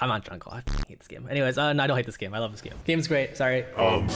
I'm on drunk. I hate this game. Anyways, uh, no, I don't hate this game. I love this game. Game's great. Sorry. Um.